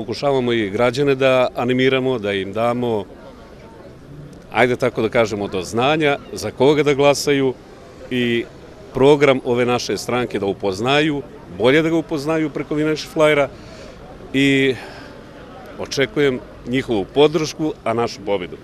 Pokušavamo i građane da animiramo, da im damo, ajde tako da kažemo, do znanja za koga da glasaju i program ove naše stranke da upoznaju, bolje da ga upoznaju preko Vinačih flajera i očekujem njihovu podršku, a našu pobedu.